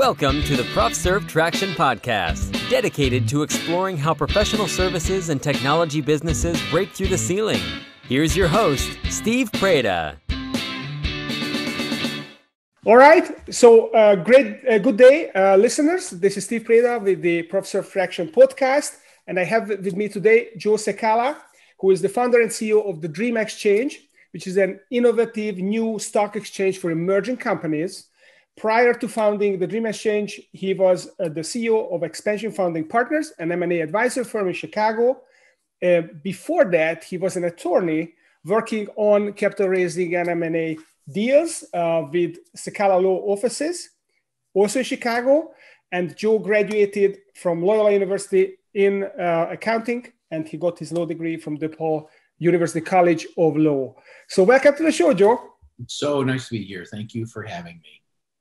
Welcome to the ProfServ Traction Podcast, dedicated to exploring how professional services and technology businesses break through the ceiling. Here's your host, Steve Preda. All right. So, uh, great, uh, good day, uh, listeners. This is Steve Preda with the ProfServ Traction Podcast, and I have with me today Joe Cecala, who is the founder and CEO of the Dream Exchange, which is an innovative new stock exchange for emerging companies Prior to founding the Dream Exchange, he was uh, the CEO of Expansion Founding Partners, an M&A advisor firm in Chicago. Uh, before that, he was an attorney working on capital raising and M&A deals uh, with Cecala Law offices, also in Chicago. And Joe graduated from Loyola University in uh, accounting, and he got his law degree from DePaul University College of Law. So, welcome to the show, Joe. It's so nice to be here. Thank you for having me.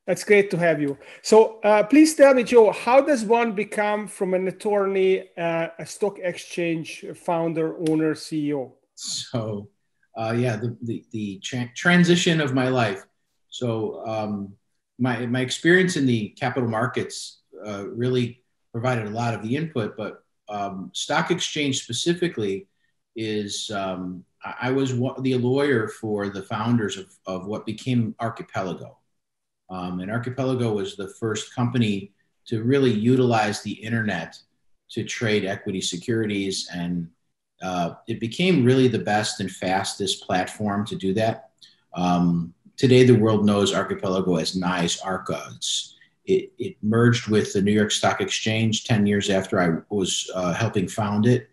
That's great to have you. So uh, please tell me, Joe, how does one become from an attorney, uh, a stock exchange founder, owner, CEO? So, uh, yeah, the, the, the tra- transition of my life. So um, my, my experience in the capital markets uh, really provided a lot of the input, but um, stock exchange specifically is um, I was the lawyer for the founders of, of what became Archipelago. Um, and Archipelago was the first company to really utilize the internet to trade equity securities. And uh, it became really the best and fastest platform to do that. Um, today, the world knows Archipelago as NYSE Arca. It, it, merged with the New York Stock Exchange 10 years after I was uh, helping found it.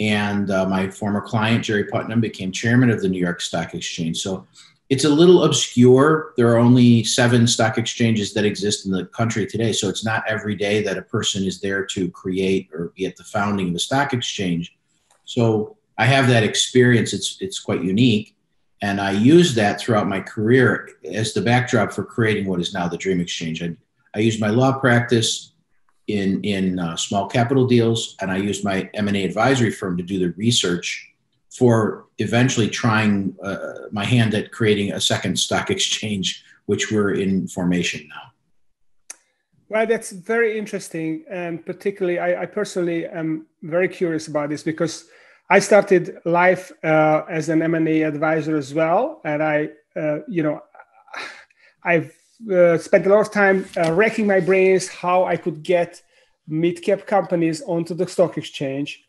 And uh, my former client, Jerry Putnam, became chairman of the New York Stock Exchange. So it's a little obscure. There are only seven stock exchanges that exist in the country today. So it's not every day that a person is there to create or be at the founding of a stock exchange. So I have that experience. It's, it's quite unique. And I use that throughout my career as the backdrop for creating what is now the Dream Exchange. I, I used my law practice in, in uh, small capital deals, and I used my M&A advisory firm to do the research for eventually trying uh, my hand at creating a second stock exchange, which we're in formation now. Well, that's very interesting. And particularly, I, I personally am very curious about this because I started life uh, as an M&A advisor as well. And I, uh, you know, I've uh, spent a lot of time uh, racking my brains how I could get mid-cap companies onto the stock exchange.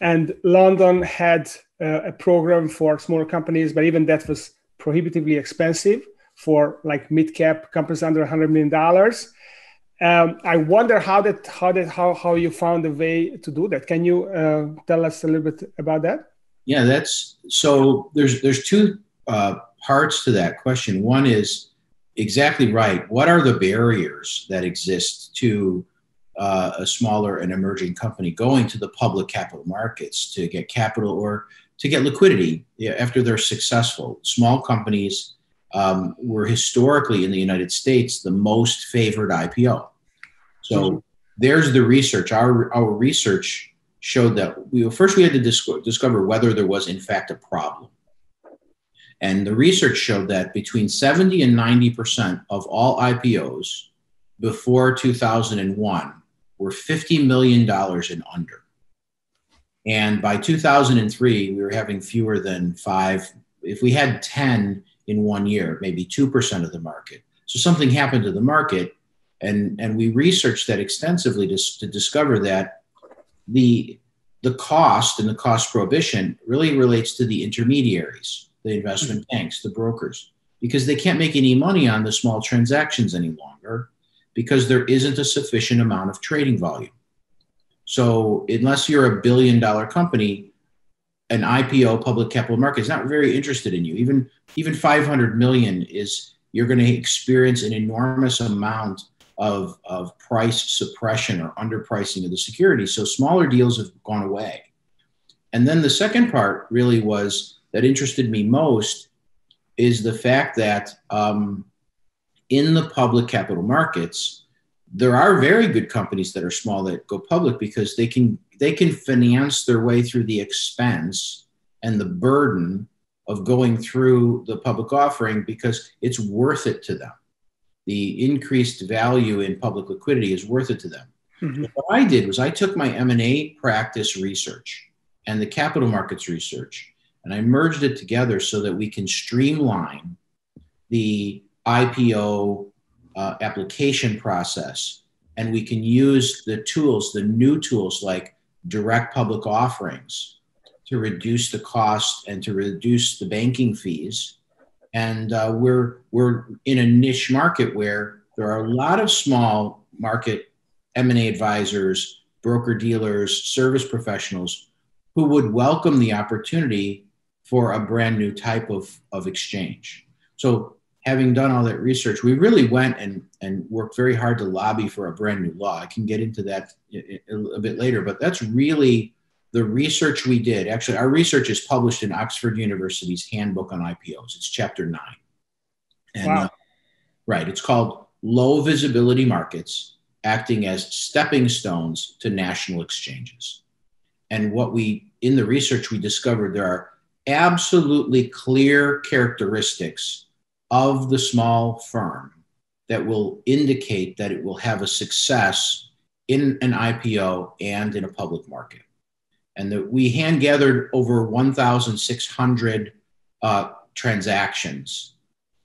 And London had uh, a program for smaller companies, but even that was prohibitively expensive for like mid cap companies under 100 million dollars. Um, I wonder how that how that how how you found a way to do that. Can you uh, tell us a little bit about that? Yeah, that's so. There's there's two uh, parts to that question. One is exactly right. What are the barriers that exist to uh, a smaller and emerging company going to the public capital markets to get capital or to get liquidity after they're successful. Small companies um, were historically in the United States the most favored IPO. So there's the research. Our, our research showed that we first we had to disco- discover whether there was in fact a problem. And the research showed that between 70 and 90% of all IPOs before 2001 were $50 million and under. And by 2003, we were having fewer than five. If we had 10 in one year, maybe 2% of the market. So something happened to the market. And, and we researched that extensively to, to discover that the, the cost and the cost prohibition really relates to the intermediaries, the investment mm-hmm. banks, the brokers, because they can't make any money on the small transactions any longer because there isn't a sufficient amount of trading volume. So unless you're a billion dollar company, an IPO public capital market is not very interested in you. Even even 500 million is you're going to experience an enormous amount of, of price suppression or underpricing of the security. So smaller deals have gone away. And then the second part really was that interested me most is the fact that um, in the public capital markets, there are very good companies that are small that go public because they can they can finance their way through the expense and the burden of going through the public offering because it's worth it to them. the increased value in public liquidity is worth it to them. Mm-hmm. What I did was I took my M&A practice research and the capital markets research and I merged it together so that we can streamline the IPO uh, application process and we can use the tools, the new tools like direct public offerings to reduce the cost and to reduce the banking fees. And uh, we're, we're in a niche market where there are a lot of small market M&A advisors, broker dealers, service professionals who would welcome the opportunity for a brand new type of, of exchange. So having done all that research, we really went and, and worked very hard to lobby for a brand new law. I can get into that a bit later, but that's really the research we did. Actually, our research is published in Oxford University's Handbook on IPOs. It's chapter nine. And, wow. Uh, right, it's called Low Visibility Markets acting as stepping stones to national exchanges. And what we, in the research, we discovered there are absolutely clear characteristics of the small firm that will indicate that it will have a success in an IPO and in a public market. And that we hand gathered over 1,600 uh, transactions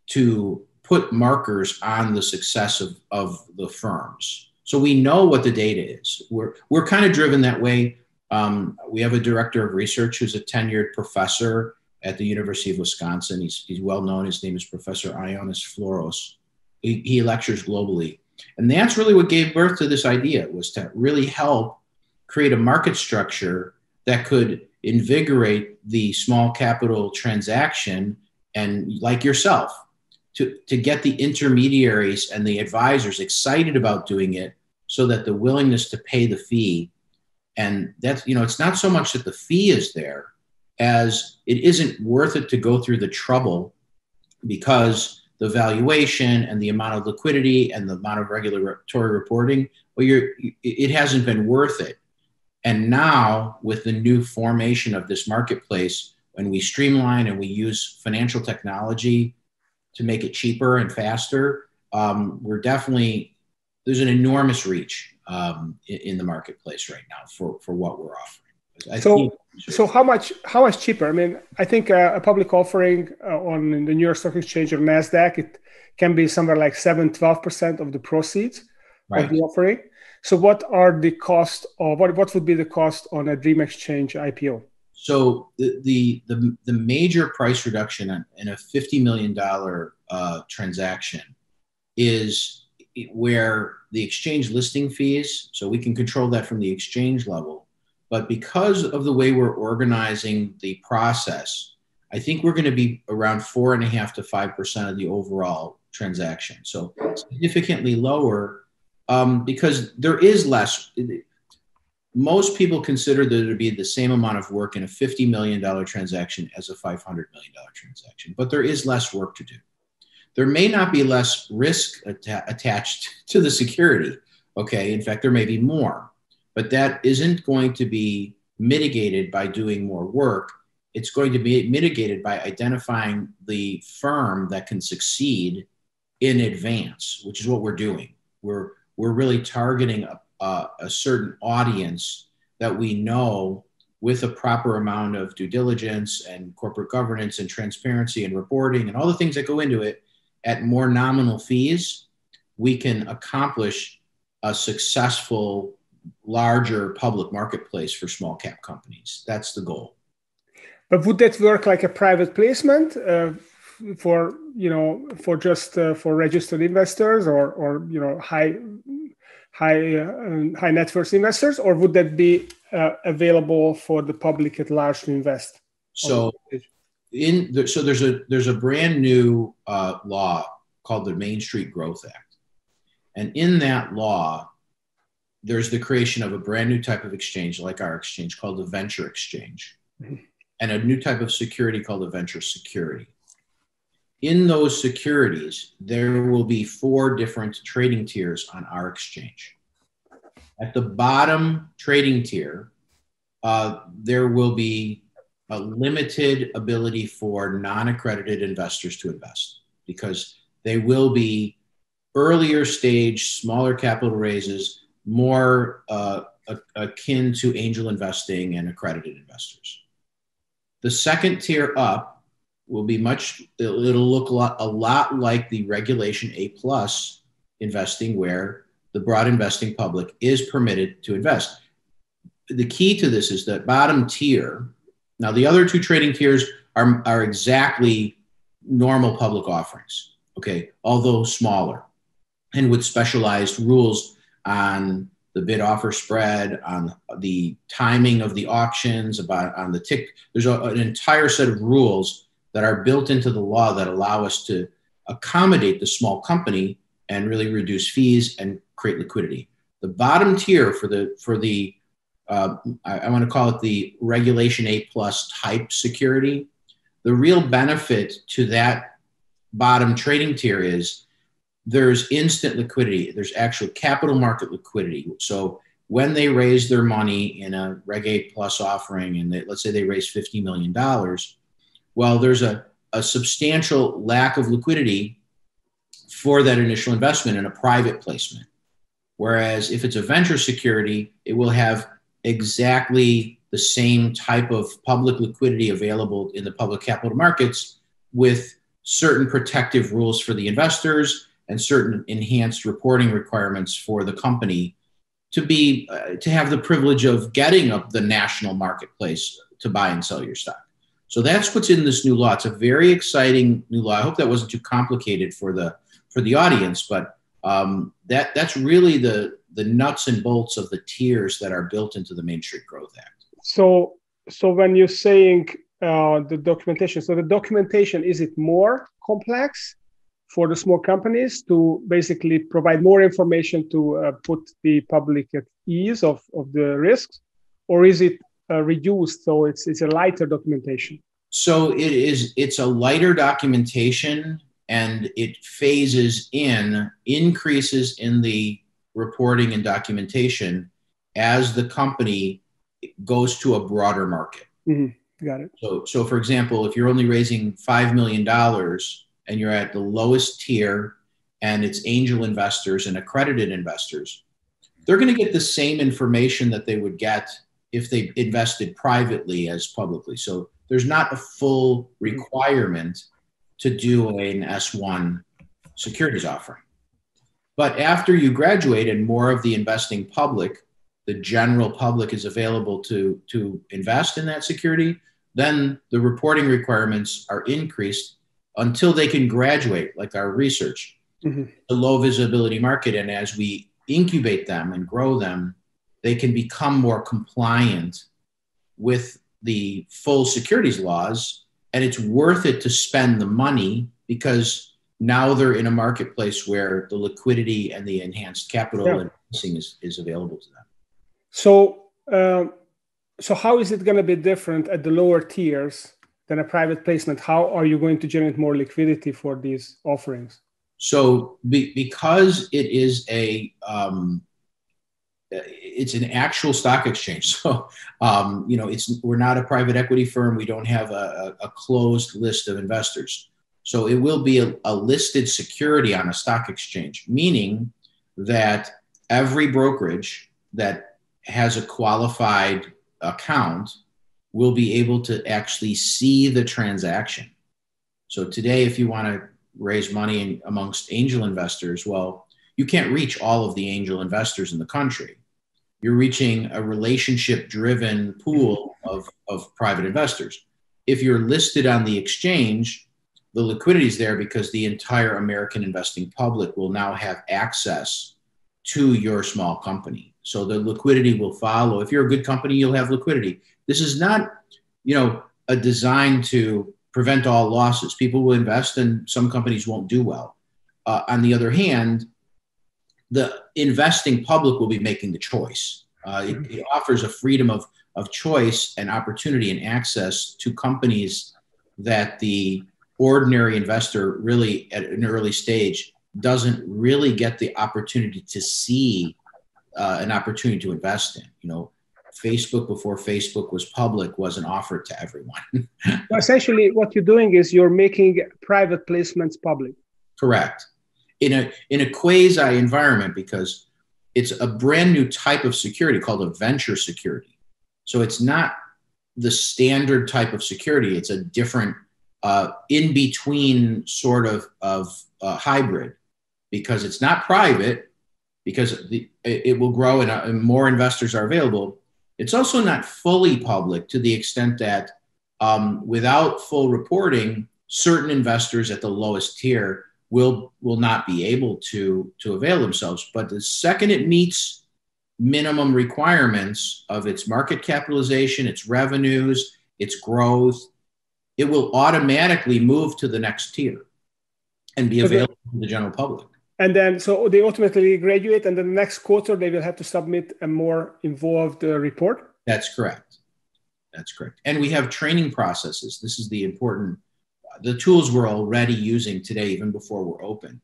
to put markers on the success of, of the firms. So we know what the data is. We're, we're kind of driven that way. Um, we have a director of research who's a tenured professor at the University of Wisconsin. He's, he's well known. His name is Professor Ioannis Floros. He, he lectures globally. And that's really what gave birth to this idea was to really help create a market structure that could invigorate the small capital transaction and like yourself to, to get the intermediaries and the advisors excited about doing it so that the willingness to pay the fee and that's you know it's not so much that the fee is there as it isn't worth it to go through the trouble because the valuation and the amount of liquidity and the amount of regulatory reporting well you're it hasn't been worth it and now with the new formation of this marketplace when we streamline and we use financial technology to make it cheaper and faster, um, we're definitely there's an enormous reach um, in, in, the marketplace right now for for what we're offering. I so, so how much how much cheaper? I mean, I think uh, a public offering uh, on the New York Stock Exchange or Nasdaq it can be somewhere like 7 12 percent of the proceeds right. of the offering. So, what are the cost of what what would be the cost on a Dream Exchange IPO? So the the the, the major price reduction in a fifty million dollar uh, transaction is where the exchange listing fees. So we can control that from the exchange level, but because of the way we're organizing the process, I think we're going to be around four and a half to five percent of the overall transaction. So significantly lower um, because there is less most people consider there to be the same amount of work in a $50 million transaction as a $500 million transaction, but there is less work to do. There may not be less risk atta- attached to the security. Okay. In fact, there may be more, but that isn't going to be mitigated by doing more work. It's going to be mitigated by identifying the firm that can succeed in advance, which is what we're doing. We're, we're really targeting a uh, a certain audience that we know with a proper amount of due diligence and corporate governance and transparency and reporting and all the things that go into it at more nominal fees, we can accomplish a successful, larger public marketplace for small cap companies. That's the goal. But would that work like a private placement uh, for you know for just uh, for registered investors or or you know high high uh, high net worth investors, or would that be uh, available for the public at large to invest? So, in the, so there's a there's a brand new uh, law called the Main Street Growth Act, and in that law, there's the creation of a brand new type of exchange like our exchange called the venture exchange, mm-hmm. and a new type of security called a venture security in those securities, there will be four different trading tiers on our exchange. At the bottom trading tier, uh, there will be a limited ability for non accredited investors to invest because they will be earlier stage, smaller capital raises, more uh, akin to angel investing and accredited investors. The second tier up will be much, it'll look a lot, a lot like the regulation A plus investing where the broad investing public is permitted to invest. The key to this is that bottom tier. Now, the other two trading tiers are, are exactly normal public offerings, okay, although smaller and with specialized rules on the bid offer spread, on the timing of the auctions, about on the tick. There's a, an entire set of rules that are built into the law that allow us to accommodate the small company and really reduce fees and create liquidity. The bottom tier for the for the uh, I, I want to call it the regulation A plus type security. The real benefit to that bottom trading tier is there's instant liquidity. There's actual capital market liquidity. So when they raise their money in a Reg A plus offering, and they, let's say they raise $50 million, well, there's a, a substantial lack of liquidity for that initial investment in a private placement. Whereas if it's a venture security, it will have exactly the same type of public liquidity available in the public capital markets with certain protective rules for the investors and certain enhanced reporting requirements for the company to be uh, to have the privilege of getting up the national marketplace to buy and sell your stock. So that's what's in this new law. It's a very exciting new law. I hope that wasn't too complicated for the for the audience, but um, that that's really the the nuts and bolts of the tiers that are built into the Main Street Growth Act. So so when you're saying uh, the documentation, so the documentation is it more complex for the small companies to basically provide more information to uh, put the public at ease of, of the risks, or is it uh, reduced so it's it's a lighter documentation? So it is. It's a lighter documentation, and it phases in increases in the reporting and documentation as the company goes to a broader market. Mm-hmm. Got it. So, so for example, if you're only raising five million dollars and you're at the lowest tier and it's angel investors and accredited investors, they're going to get the same information that they would get if they invested privately as publicly. So there's not a full requirement to do an S1 securities offering. But after you graduate and more of the investing public, the general public is available to, to invest in that security, then the reporting requirements are increased until they can graduate, like our research, mm-hmm. the low visibility market. And as we incubate them and grow them, they can become more compliant with the full securities laws. And it's worth it to spend the money because now they're in a marketplace where the liquidity and the enhanced capital yeah. and pricing is, is available to them. So, uh, so how is it going to be different at the lower tiers than a private placement, how are you going to generate more liquidity for these offerings? So, be, because it is a um, it's an actual stock exchange. So, um, you know, it's we're not a private equity firm. We don't have a, a closed list of investors. So, it will be a, a listed security on a stock exchange, meaning that every brokerage that has a qualified account will be able to actually see the transaction. So today, if you want to raise money amongst angel investors, well, you can't reach all of the angel investors in the country. You're reaching a relationship driven pool of, of private investors. If you're listed on the exchange, the liquidity is there because the entire American investing public will now have access to your small company. So the liquidity will follow. If you're a good company, you'll have liquidity. This is not, you know, a design to prevent all losses. People will invest and some companies won't do well. Uh, on the other hand, the investing public will be making the choice. Uh, it, it, offers a freedom of, of choice and opportunity and access to companies that the ordinary investor really at an early stage doesn't really get the opportunity to see uh, an opportunity to invest in. You know, Facebook before Facebook was public wasn't offered to everyone. essentially, what you're doing is you're making private placements public. Correct. in a in a quasi environment because it's a brand new type of security called a venture security. So it's not the standard type of security. It's a different uh, in between sort of of uh, hybrid because it's not private because the, it will grow and, uh, and more investors are available. It's also not fully public to the extent that um, without full reporting, certain investors at the lowest tier will will not be able to to avail themselves. But the second it meets minimum requirements of its market capitalization, its revenues, its growth, it will automatically move to the next tier and be available to the general public. And then, so they ultimately graduate, and then the next quarter they will have to submit a more involved uh, report. That's correct. That's correct. And we have training processes. This is the important, the tools we're already using today, even before we're open.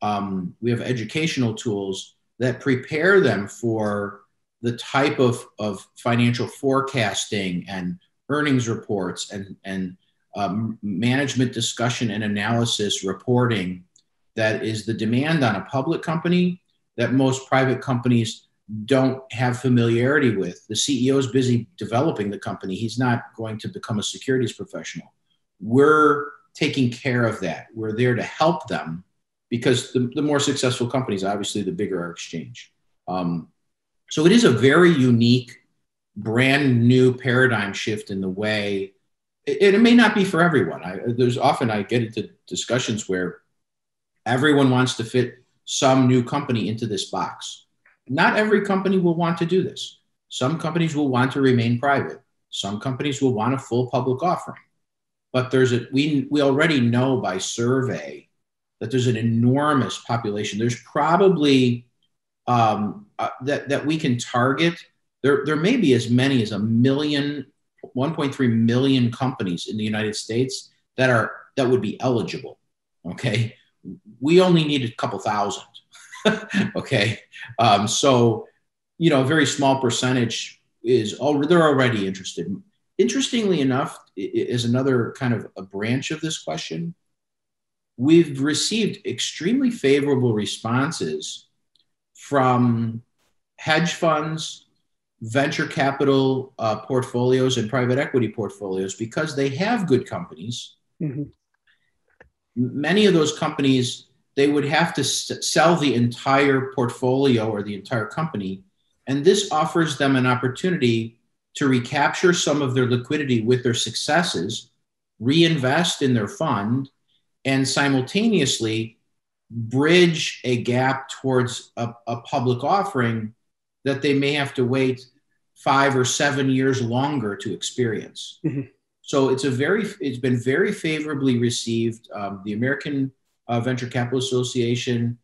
Um, we have educational tools that prepare them for the type of, of financial forecasting and earnings reports and, and um, management discussion and analysis reporting that is the demand on a public company that most private companies don't have familiarity with. The CEO is busy developing the company. He's not going to become a securities professional. We're taking care of that. We're there to help them because the, the more successful companies, obviously, the bigger our exchange. Um, so it is a very unique, brand new paradigm shift in the way. It, it may not be for everyone. I, there's often I get into discussions where everyone wants to fit some new company into this box not every company will want to do this. Some companies will want to remain private. Some companies will want a full public offering. But there's a we we already know by survey that there's an enormous population. There's probably um, uh, that that we can target. There there may be as many as a million, 1.3 million companies in the United States that are that would be eligible. Okay, we only need a couple thousand. okay. Um, so, you know, a very small percentage is all they're already interested. Interestingly enough, is another kind of a branch of this question. We've received extremely favorable responses from hedge funds, venture capital uh, portfolios, and private equity portfolios because they have good companies. Mm-hmm. Many of those companies they would have to sell the entire portfolio or the entire company. And this offers them an opportunity to recapture some of their liquidity with their successes, reinvest in their fund, and simultaneously bridge a gap towards a, a public offering that they may have to wait five or seven years longer to experience. Mm-hmm. So it's a very, it's been very favorably received. Um, the American uh, Venture Capital Association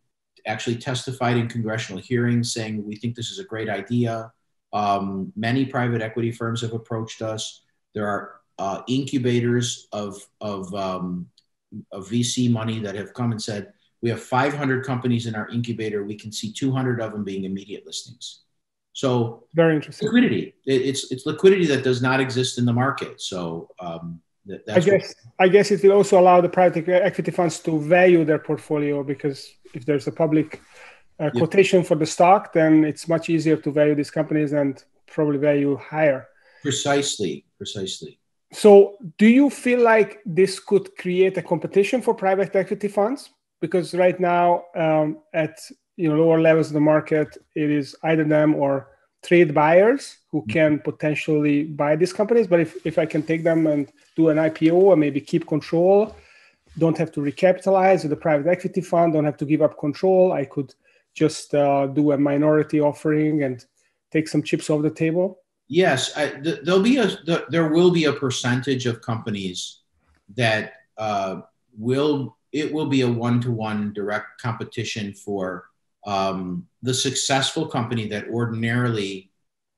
actually testified in congressional hearings saying we think this is a great idea. Um, many private equity firms have approached us. There are uh, incubators of, of, um, of VC money that have come and said, we have 500 companies in our incubator. We can see 200 of them being immediate listings. So very interesting liquidity. It, it's it's liquidity that does not exist in the market. So um, I guess I guess it will also allow the private equity funds to value their portfolio because if there's a public uh, quotation for the stock, then it's much easier to value these companies and probably value higher. Precisely, precisely. So, do you feel like this could create a competition for private equity funds? Because right now, um, at you know lower levels of the market, it is either them or trade buyers who mm-hmm. can potentially buy these companies. But if, if I can take them and do an IPO and maybe keep control, don't have to recapitalize with a private equity fund, don't have to give up control. I could just uh, do a minority offering and take some chips off the table. Yes, I, th- there'll be a th- there will be a percentage of companies that uh, will it will be a one to one direct competition for um, the successful company that ordinarily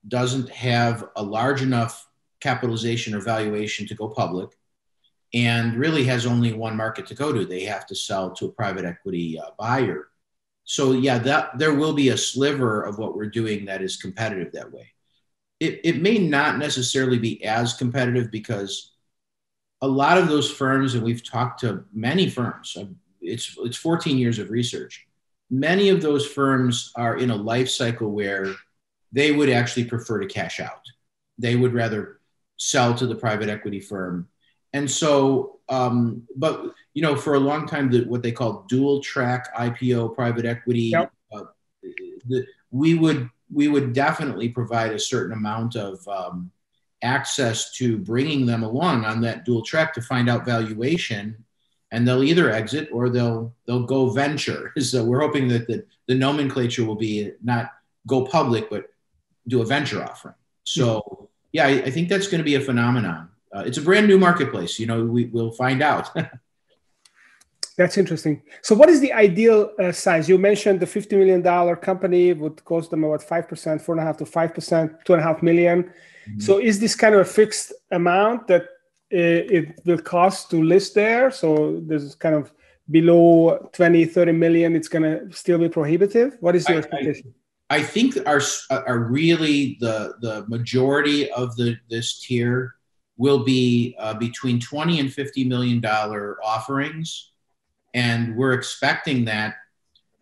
doesn't have a large enough capitalization or valuation to go public and really has only one market to go to they have to sell to a private equity uh, buyer so yeah that there will be a sliver of what we're doing that is competitive that way it, it may not necessarily be as competitive because a lot of those firms and we've talked to many firms it's it's 14 years of research. Many of those firms are in a life cycle where they would actually prefer to cash out. They would rather sell to the private equity firm. And so, um, but you know, for a long time, the, what they call dual track IPO private equity, yep. uh, the, we would we would definitely provide a certain amount of um, access to bringing them along on that dual track to find out valuation and they'll either exit or they'll they'll go venture so we're hoping that the, the nomenclature will be not go public but do a venture offering so yeah i, I think that's going to be a phenomenon uh, it's a brand new marketplace you know we, we'll find out That's interesting. So, what is the ideal uh, size? You mentioned the $50 million company would cost them about 5%, four and a half to 5%, two and a half million. Mm-hmm. So, is this kind of a fixed amount that uh, it will cost to list there? So, there's kind of below 20, 30 million, it's going to still be prohibitive? What is your I, expectation? I, I think are, are really the, the majority of the this tier will be uh, between 20 and 50 million dollar offerings and we're expecting that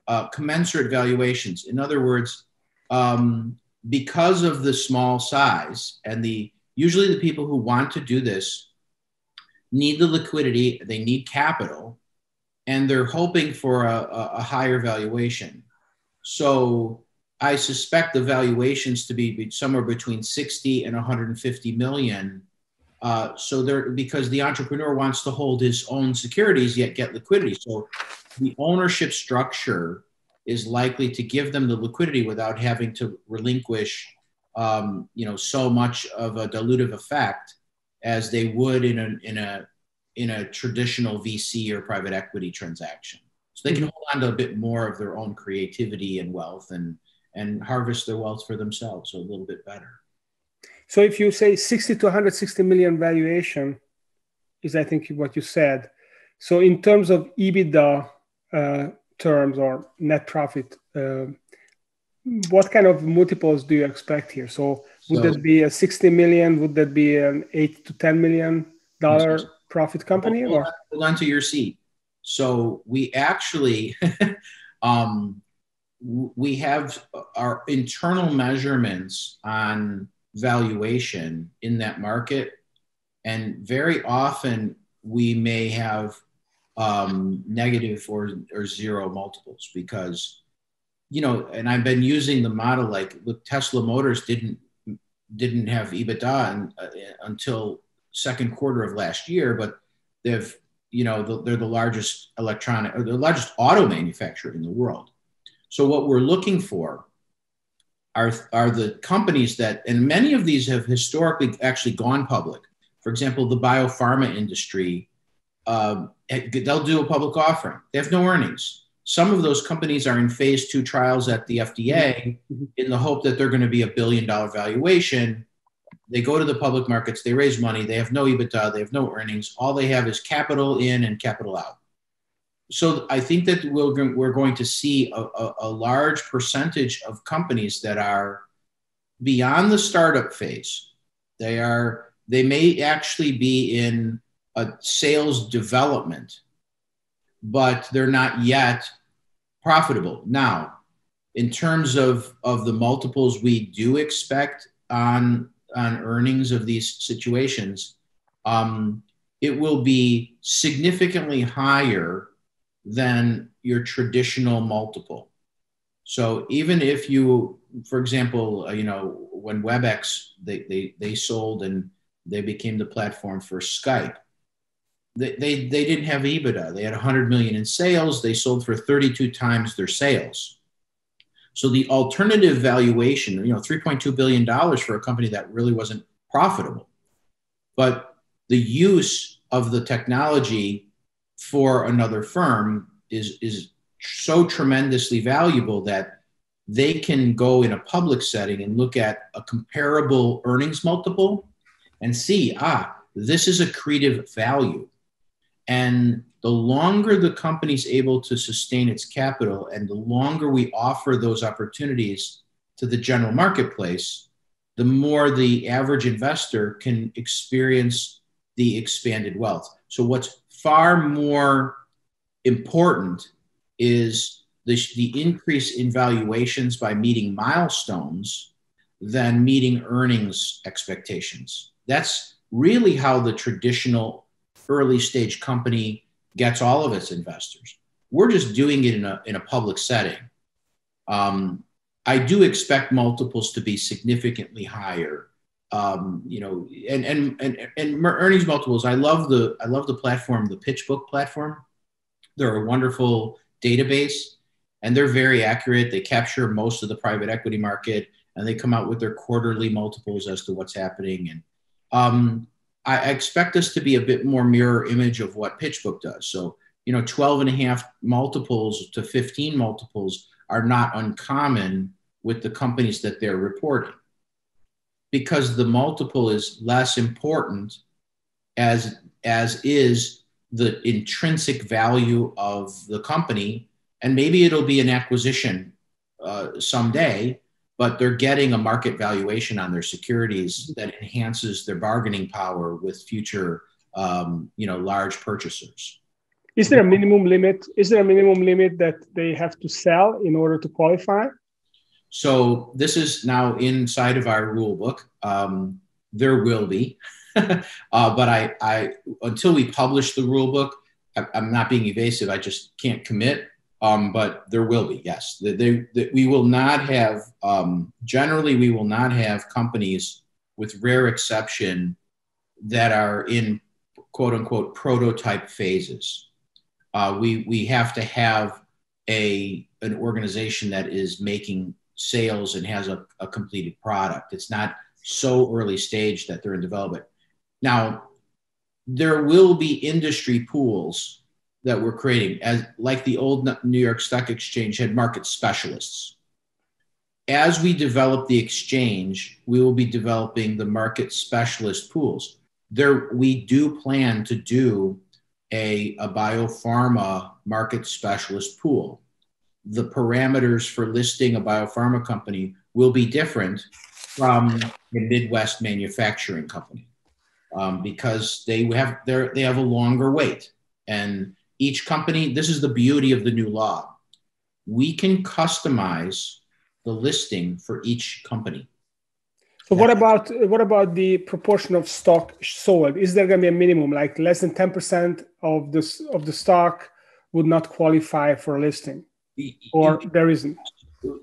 uh, commensurate valuations. In other words, um, because of the small size and the usually the people who want to do this need the liquidity, they need capital, and they're hoping for a, a higher valuation. So I suspect the valuations to be somewhere between 60 and 150 million uh, so there, because the entrepreneur wants to hold his own securities yet get liquidity. So the ownership structure is likely to give them the liquidity without having to relinquish, um, you know, so much of a dilutive effect as they would in a in a in a traditional VC or private equity transaction. So they can mm-hmm. hold on to a bit more of their own creativity and wealth and and harvest their wealth for themselves a little bit better. So if you say 60 to 160 million valuation, is I think what you said. So in terms of EBITDA uh, terms or net profit, uh, what kind of multiples do you expect here? So would so, that be a 60 million? Would that be an 8 to 10 million dollar profit company? Hold, or hold on to your seat. So we actually, um, we have our internal measurements on valuation in that market. And very often we may have um, negative or, or zero multiples because, you know, and I've been using the model like look, Tesla Motors didn't didn't have EBITDA in, uh, until second quarter of last year, but they've you know the, they're the largest electronic or the largest auto manufacturer in the world. So what we're looking for are, are the companies that, and many of these have historically actually gone public. For example, the biopharma industry, uh, they'll do a public offering. They have no earnings. Some of those companies are in phase two trials at the FDA mm-hmm. in the hope that they're going to be a billion dollar valuation. They go to the public markets, they raise money, they have no EBITDA, they have no earnings. All they have is capital in and capital out so I think that we're, we're going to see a, a, a, large percentage of companies that are beyond the startup phase. They are they may actually be in a sales development, but they're not yet profitable. Now, in terms of, of the multiples we do expect on on earnings of these situations, um, it will be significantly higher than your traditional multiple. So even if you, for example, uh, you know, when WebEx they, they, they sold and they became the platform for Skype, they, they, they didn't have EBITDA. They had 100 million in sales. They sold for 32 times their sales. So the alternative valuation, you know, 3.2 billion dollars for a company that really wasn't profitable, but the use of the technology for another firm is is so tremendously valuable that they can go in a public setting and look at a comparable earnings multiple and see ah this is accretive value and the longer the company's able to sustain its capital and the longer we offer those opportunities to the general marketplace the more the average investor can experience the expanded wealth so what's far more important is the, the increase in valuations by meeting milestones than meeting earnings expectations. That's really how the traditional early stage company gets all of its investors. We're just doing it in a, in a public setting. Um, I do expect multiples to be significantly higher. Um, you know, and, and and and earnings multiples. I love the I love the platform, the PitchBook platform. They're a wonderful database, and they're very accurate. They capture most of the private equity market, and they come out with their quarterly multiples as to what's happening. And um, I expect us to be a bit more mirror image of what PitchBook does. So, you know, 12 and a half multiples to 15 multiples are not uncommon with the companies that they're reporting because the multiple is less important as as is the intrinsic value of the company and maybe it'll be an acquisition uh, someday but they're getting a market valuation on their securities that enhances their bargaining power with future um, you know large purchasers is there a minimum limit is there a minimum limit that they have to sell in order to qualify so this is now inside of our rule book. Um, there will be, uh, but I, I until we publish the rule book, I, am not being evasive. I just can't commit. Um, but there will be, yes. They, they, they, we will not have. Um, generally, we will not have companies, with rare exception, that are in quote unquote prototype phases. Uh, we we have to have a an organization that is making sales and has a, a completed product. It's not so early stage that they're in development. Now, there will be industry pools that we're creating, as like the old New York Stock Exchange had market specialists. As we develop the exchange, we will be developing the market specialist pools. There, we do plan to do a, a biopharma market specialist pool the parameters for listing a biopharma company will be different from a Midwest manufacturing company um, because they have they have a longer wait. And each company, this is the beauty of the new law. We can customize the listing for each company. So what about what about the proportion of stock sold? Is there going to be a minimum, like less than ten percent of this of the stock would not qualify for listing? or there isn't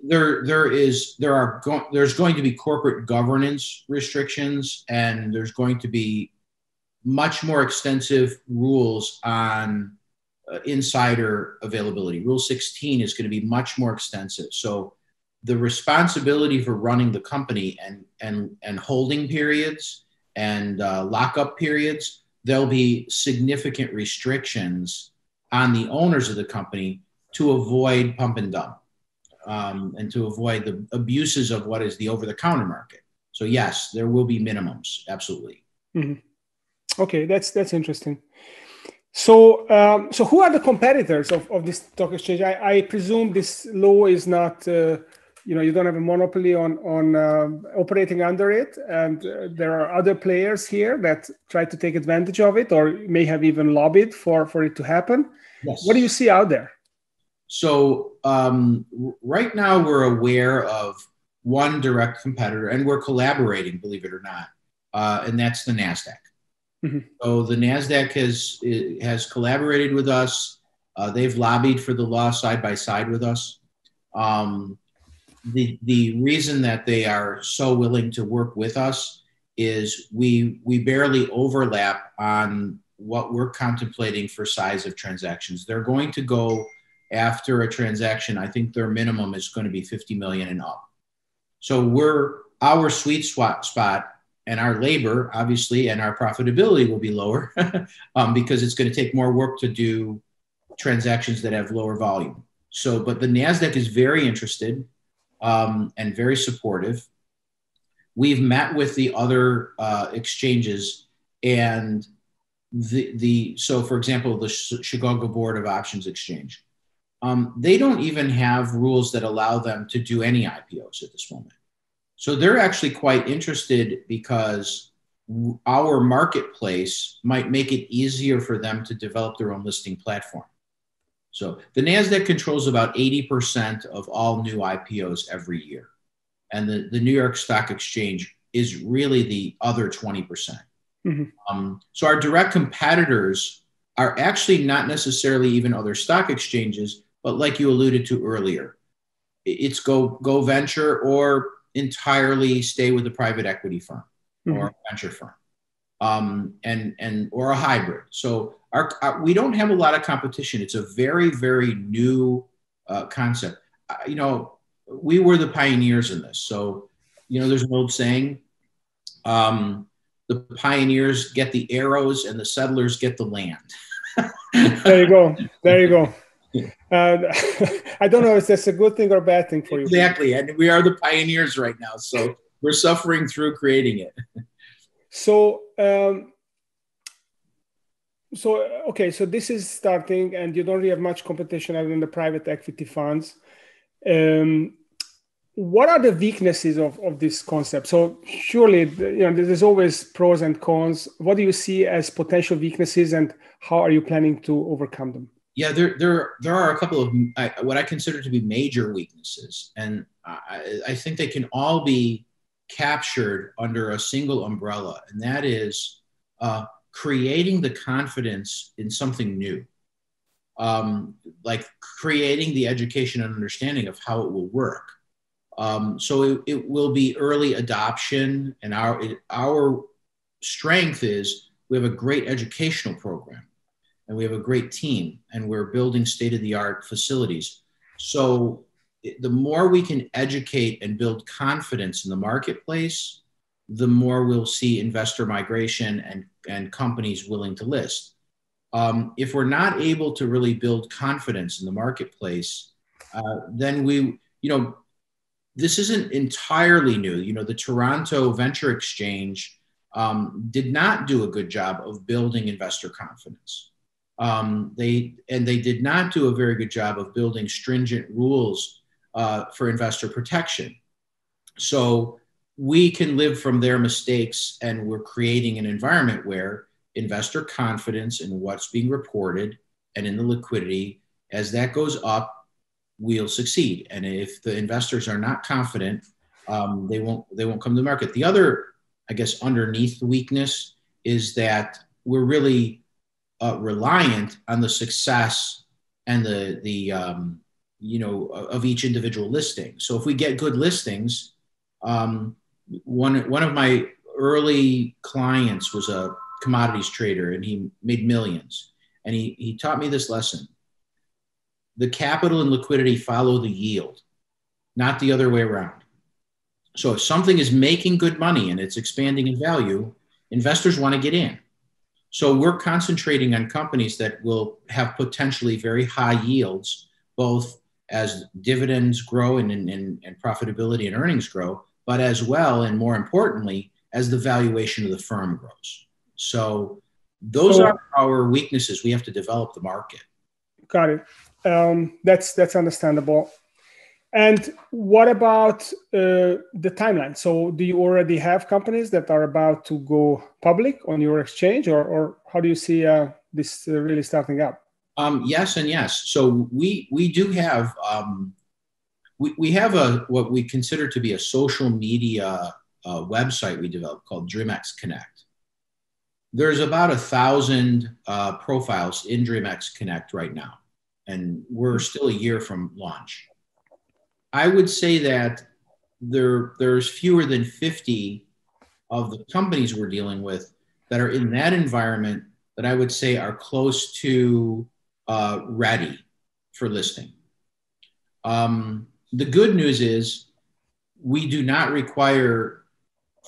there there is there are go- there's going to be corporate governance restrictions and there's going to be much more extensive rules on uh, insider availability rule 16 is going to be much more extensive so the responsibility for running the company and and and holding periods and uh, lockup periods there'll be significant restrictions on the owners of the company to avoid pump and dump um, and to avoid the abuses of what is the over the counter market. So, yes, there will be minimums, absolutely. Mm-hmm. Okay, that's that's interesting. So, um, so who are the competitors of, of this stock exchange? I, I presume this law is not, uh, you know, you don't have a monopoly on on uh, operating under it, and uh, there are other players here that try to take advantage of it, or may have even lobbied for for it to happen. Yes. What do you see out there? So um, right now we're aware of one direct competitor, and we're collaborating, believe it or not, uh, and that's the Nasdaq. Mm-hmm. So the Nasdaq has has collaborated with us. Uh, they've lobbied for the law side by side with us. Um, the the reason that they are so willing to work with us is we we barely overlap on what we're contemplating for size of transactions. They're going to go after a transaction, I think their minimum is going to be 50 million and up. So we're our sweet spot spot and our labor, obviously, and our profitability will be lower um, because it's going to take more work to do transactions that have lower volume. So, but the NASDAQ is very interested um, and very supportive. We've met with the other uh, exchanges and the, the, so for example, the Chicago Board of Options Exchange um, they don't even have rules that allow them to do any IPOs at this moment. So they're actually quite interested because our marketplace might make it easier for them to develop their own listing platform. So the NASDAQ controls about 80% of all new IPOs every year. And the, the New York Stock Exchange is really the other 20%. percent mm hmm um, so our direct competitors are actually not necessarily even other stock exchanges, but like you alluded to earlier, it's go go venture or entirely stay with a private equity firm mm-hmm. or a venture firm, um, and and or a hybrid. So our, our, we don't have a lot of competition. It's a very very new uh, concept. Uh, you know, we were the pioneers in this. So you know, there's an old saying. Um, the pioneers get the arrows and the settlers get the land. there you go. There you go. Uh, I don't know if that's a good thing or a bad thing for you. Exactly. And we are the pioneers right now. So we're suffering through creating it. so, um, so okay, so this is starting, and you don't really have much competition other than the private equity funds. Um, what are the weaknesses of, of this concept? So surely, you know, there's always pros and cons. What do you see as potential weaknesses, and how are you planning to overcome them? Yeah, there, there, there are a couple of I, what I consider to be major weaknesses, and I, I think they can all be captured under a single umbrella, and that is uh, creating the confidence in something new, um, like creating the education and understanding of how it will work. Um, so it, it, will be early adoption, and our it, our strength is we have a great educational program, and we have a great team, and we're building state of the art facilities. So the more we can educate and build confidence in the marketplace, the more we'll see investor migration and, and companies willing to list. Um, if we're not able to really build confidence in the marketplace, uh, then we, you know, this isn't entirely new. You know, the Toronto Venture Exchange um, did not do a good job of building investor confidence. Um, they and they did not do a very good job of building stringent rules uh, for investor protection. So we can live from their mistakes, and we're creating an environment where investor confidence in what's being reported and in the liquidity, as that goes up, we'll succeed. And if the investors are not confident, um, they won't they won't come to the market. The other, I guess, underneath the weakness is that we're really uh, reliant on the success and the the um, you know of each individual listing. So if we get good listings, um, one one of my early clients was a commodities trader and he made millions, and he he taught me this lesson the capital and liquidity follow the yield, not the other way around. So if something is making good money and it's expanding in value, investors want to get in. So we're concentrating on companies that will have potentially very high yields, both as dividends grow and, and, and profitability and earnings grow, but as well, and more importantly, as the valuation of the firm grows. So those so, are our weaknesses. We have to develop the market. Got it. Um, that's that's understandable. And what about uh, the timeline? So, do you already have companies that are about to go public on your exchange, or, or how do you see uh, this uh, really starting up? Um, yes, and yes. So we we do have um, we we have a what we consider to be a social media uh, website we developed called DreamX Connect. There's about a thousand uh, profiles in DreamX Connect right now and we're still a year from launch. I would say that there there's fewer than 50 of the companies we're dealing with that are in that environment that I would say are close to uh, ready for listing. Um, the good news is we do not require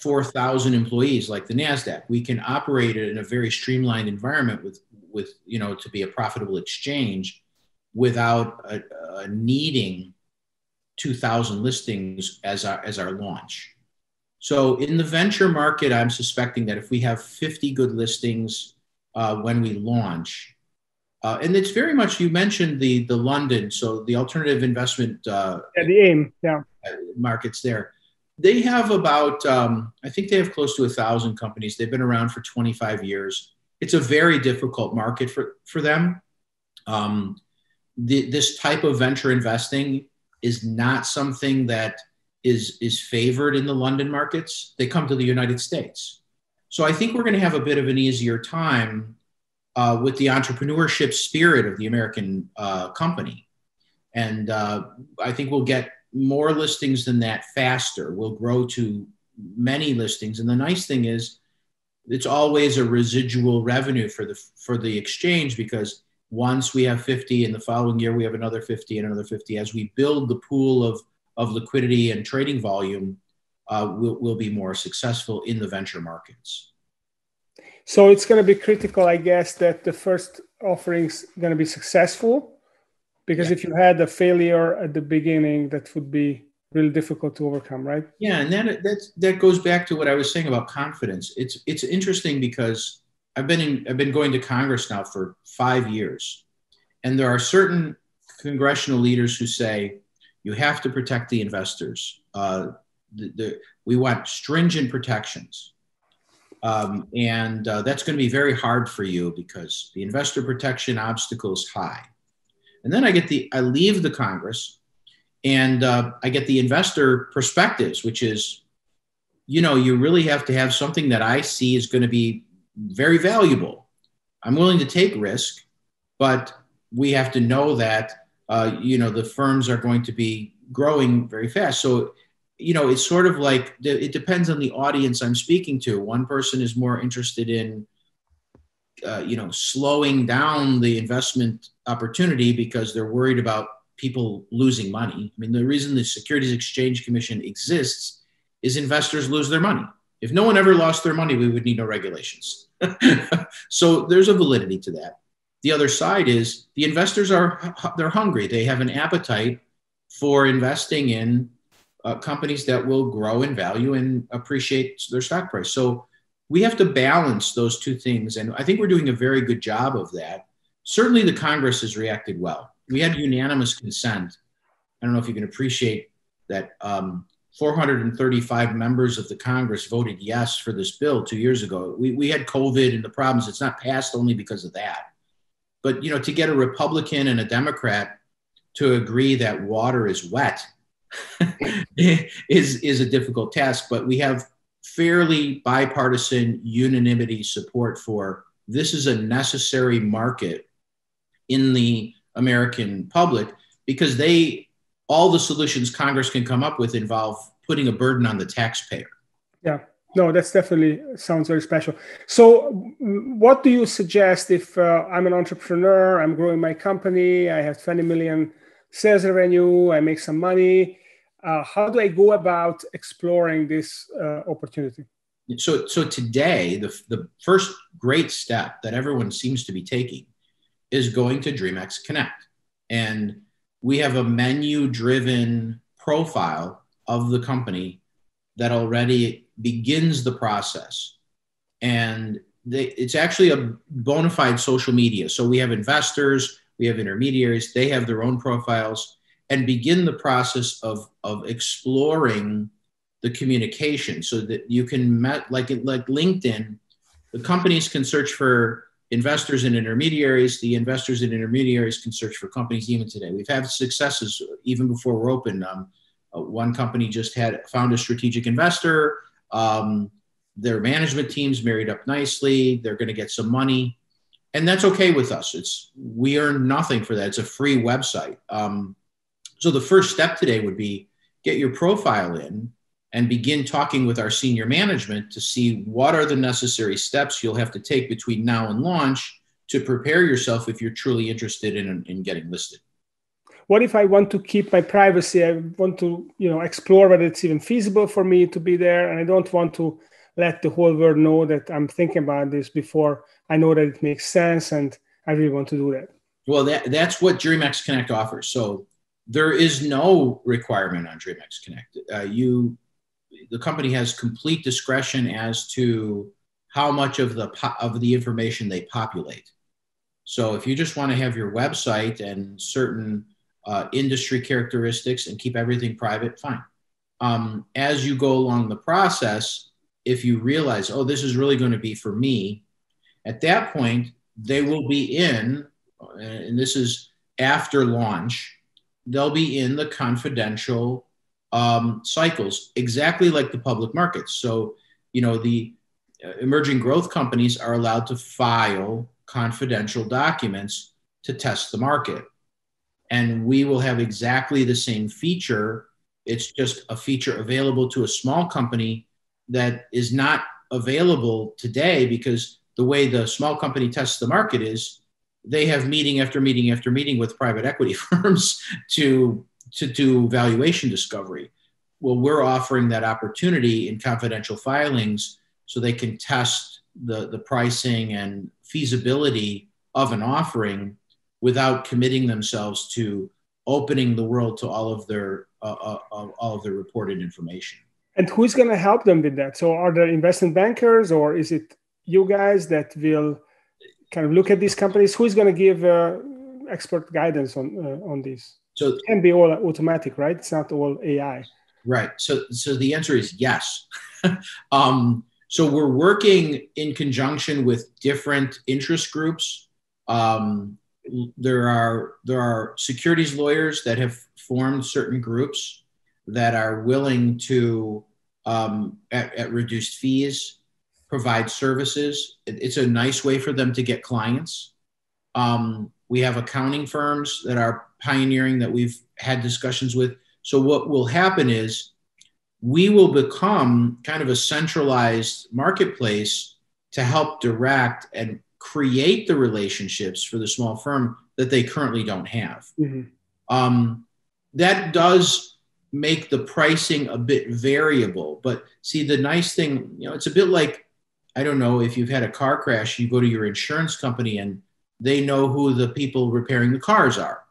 4,000 employees like the NASDAQ. We can operate it in a very streamlined environment with, with you know, to be a profitable exchange without uh, uh, needing 2,000 listings as our, as our launch. So in the venture market, I'm suspecting that if we have 50 good listings uh, when we launch, uh, and it's very much you mentioned the the London, so the alternative investment uh, yeah, the AIM, yeah, markets there. They have about um, I think they have close to a thousand companies. They've been around for 25 years. It's a very difficult market for for them. Um, the, this type of venture investing is not something that is is favored in the London markets. They come to the United States. So I think we're going to have a bit of an easier time uh, with the entrepreneurship spirit of the American uh, company, and uh, I think we'll get more listings than that faster. We'll grow to many listings, and the nice thing is, it's always a residual revenue for the for the exchange because once we have 50 in the following year we have another 50 and another 50 as we build the pool of, of liquidity and trading volume uh, we'll, we'll be more successful in the venture markets. So it's going to be critical i guess that the first offerings going to be successful because yeah. if you had a failure at the beginning that would be really difficult to overcome right? Yeah and that that's, that goes back to what i was saying about confidence. It's it's interesting because I've been in, I've been going to Congress now for five years, and there are certain congressional leaders who say you have to protect the investors. Uh, the, the, we want stringent protections, um, and uh, that's going to be very hard for you because the investor protection obstacle is high. And then I get the I leave the Congress, and uh, I get the investor perspectives, which is, you know, you really have to have something that I see is going to be very valuable. I'm willing to take risk, but we have to know that uh, you know the firms are going to be growing very fast. So you know it's sort of like it depends on the audience I'm speaking to. One person is more interested in uh, you know slowing down the investment opportunity because they're worried about people losing money. I mean the reason the Securities Exchange Commission exists is investors lose their money. If no one ever lost their money, we would need no regulations. so there's a validity to that. The other side is the investors are they're hungry. They have an appetite for investing in uh, companies that will grow in value and appreciate their stock price. So we have to balance those two things, and I think we're doing a very good job of that. Certainly, the Congress has reacted well. We had unanimous consent. I don't know if you can appreciate that. Um, 435 members of the Congress voted yes for this bill two years ago. We, we had COVID and the problems. It's not passed only because of that. But you know, to get a Republican and a Democrat to agree that water is wet is is a difficult task. But we have fairly bipartisan unanimity support for this is a necessary market in the American public because they all the solutions Congress can come up with involve putting a burden on the taxpayer. Yeah, no, that's definitely sounds very special. So, what do you suggest if uh, I'm an entrepreneur, I'm growing my company, I have 20 million sales revenue, I make some money? Uh, how do I go about exploring this uh, opportunity? So, so today, the, the first great step that everyone seems to be taking is going to DreamX Connect. And we have a menu driven profile of the company that already begins the process. And they, it's actually a bona fide social media. So we have investors, we have intermediaries, they have their own profiles and begin the process of, of exploring the communication so that you can met like like LinkedIn, the companies can search for investors and intermediaries. The investors and intermediaries can search for companies even today. We've had successes even before we're open. Um, uh, one company just had found a strategic investor. Um, their management teams married up nicely. They're going to get some money, and that's okay with us. It's we earn nothing for that. It's a free website. Um, so the first step today would be get your profile in and begin talking with our senior management to see what are the necessary steps you'll have to take between now and launch to prepare yourself if you're truly interested in, in getting listed. What if i want to keep my privacy? I want to you know explore whether it's even feasible for me to be there and i don't want to let the whole world know that i'm thinking about this before i know that it makes sense and i really want to do that. Well that, that's what dreamx connect offers. So there is no requirement on dreamx connect. Uh, you the company has complete discretion as to how much of the of the information they populate. So if you just want to have your website and certain uh, industry characteristics and keep everything private, fine. Um, as you go along the process, if you realize, oh, this is really going to be for me, at that point they will be in, and this is after launch, they'll be in the confidential um, cycles, exactly like the public markets. So, you know, the uh, emerging growth companies are allowed to file confidential documents to test the market. And we will have exactly the same feature. It's just a feature available to a small company that is not available today because the way the small company tests the market is they have meeting after meeting after meeting with private equity firms to to do valuation discovery. Well, we're offering that opportunity in confidential filings so they can test the, the pricing and feasibility of an offering without committing themselves to opening the world to all of their uh, uh, all of their reported information. And who's going to help them with that? So, are there investment bankers, or is it you guys that will kind of look at these companies? Who's going to give uh, expert guidance on uh, on this? So it can be all automatic, right? It's not all AI. Right. So, so the answer is yes. um, so we're working in conjunction with different interest groups. Um, there are there are securities lawyers that have formed certain groups that are willing to um, at, at, reduced fees, provide services. It, it's a nice way for them to get clients. Um, we have accounting firms that are pioneering that we've had discussions with. So, what will happen is we will become kind of a centralized marketplace to help direct and create the relationships for the small firm that they currently don't have. Mm-hmm. Um, that does make the pricing a bit variable. But see, the nice thing, you know, it's a bit like I don't know if you've had a car crash, you go to your insurance company and they know who the people repairing the cars are.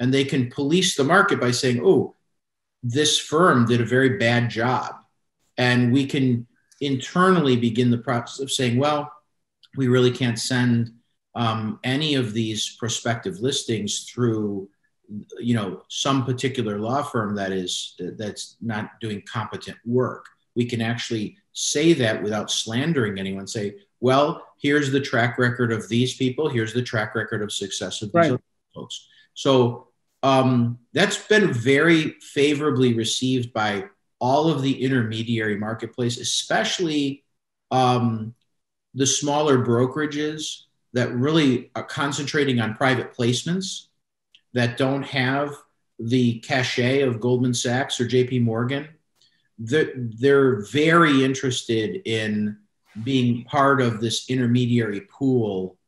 And they can police the market by saying, oh, this firm did a very bad job. And we can internally begin the process of saying, well, we really can't send um, any of these prospective listings through you know some particular law firm that is that's not doing competent work we can actually say that without slandering anyone say well here's the track record of these people here's the track record of success of these right. folks so um, that's been very favorably received by all of the intermediary marketplace especially um, the smaller brokerages that really are concentrating on private placements that don't have the cachet of Goldman Sachs or JP Morgan, they're, they're very interested in being part of this intermediary pool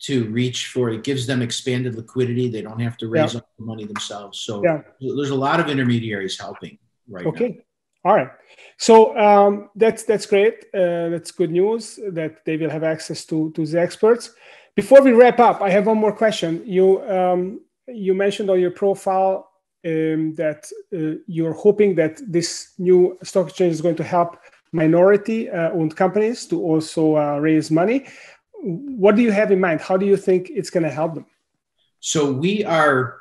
to reach for it gives them expanded liquidity. They don't have to raise yeah. the money themselves. So yeah. there's a lot of intermediaries helping right okay. now. all right. So um, that's that's great. Uh, that's good news that they will have access to to the experts. Before we wrap up i have one more question. You um, you mentioned on your profile um, that uh, you're hoping that this new stock exchange is going to help minority uh, owned companies to also uh, raise money. What do you have in mind? How do you think it's going to help them? So we are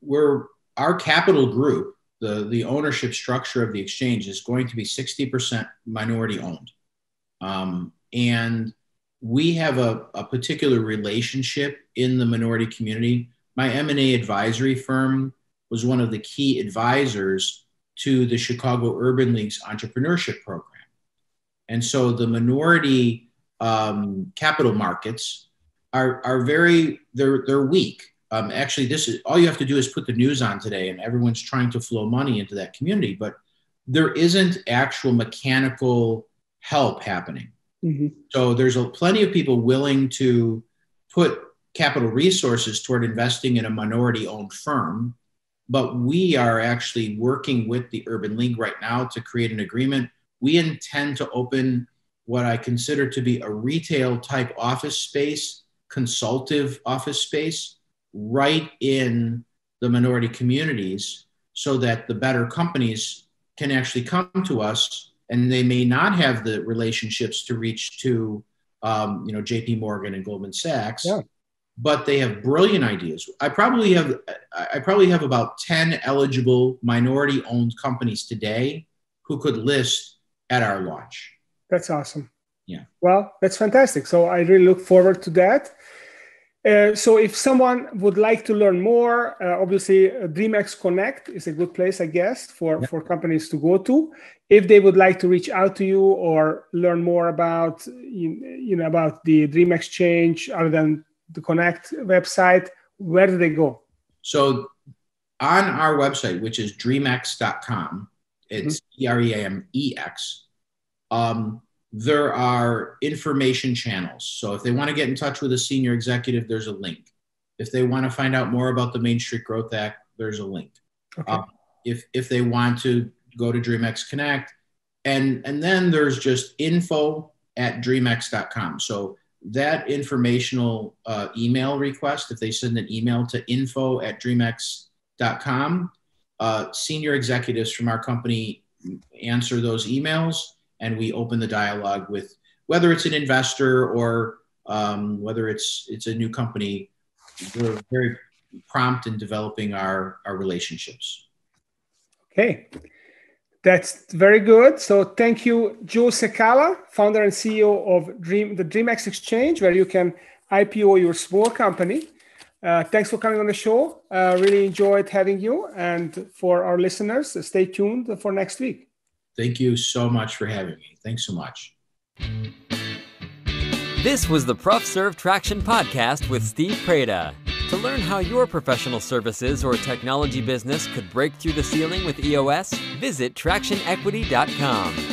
we're our capital group, the the ownership structure of the exchange is going to be 60% minority owned. Um, and we have a, a particular relationship in the minority community my M&A advisory firm was one of the key advisors to the Chicago Urban League's entrepreneurship program. And so the minority um, capital markets are, are very, they're, they're weak. Um, actually, this is all you have to do is put the news on today, and everyone's trying to flow money into that community, but there isn't actual mechanical help happening. Mm-hmm. So there's a, plenty of people willing to put capital resources toward investing in a minority owned firm. But we are actually working with the Urban League right now to create an agreement. We intend to open what I consider to be a retail type office space, consultative office space, right in the minority communities so that the better companies can actually come to us and they may not have the relationships to reach to um, you know jp morgan and goldman sachs yeah but they have brilliant ideas. I probably have I probably have about 10 eligible minority owned companies today who could list at our launch. That's awesome. Yeah. Well, that's fantastic. So I really look forward to that. Uh, so if someone would like to learn more, uh, obviously uh, DreamX Connect is a good place, I guess, for, yeah. for companies to go to. If they would like to reach out to you or learn more about you, you know about the Dream Exchange other than the Connect website, where do they go? So on our website, which is dreamex.com, it's mm-hmm. E R E A M E X. Um, there are information channels. So if they want to get in touch with a senior executive, there's a link. If they want to find out more about the Main Street Growth Act, there's a link. Okay. Uh, if if they want to go to DreamX Connect, and and then there's just info at dreamex.com. So that informational uh, email request, if they send an email to info at dreamex.com, uh, senior executives from our company answer those emails and we open the dialogue with whether it's an investor or um, whether it's it's a new company. We're very prompt in developing our our relationships. Okay. That's very good. So thank you, Joe Cecala, founder and CEO of Dream, the DreamX Exchange, where you can IPO your small company. Uh, thanks for coming on the show. Uh, really enjoyed having you. And for our listeners, stay tuned for next week. Thank you so much for having me. Thanks so much. This was the ProfServ Traction Podcast with Steve Preda. To learn how your professional services or technology business could break through the ceiling with EOS, visit tractionequity.com.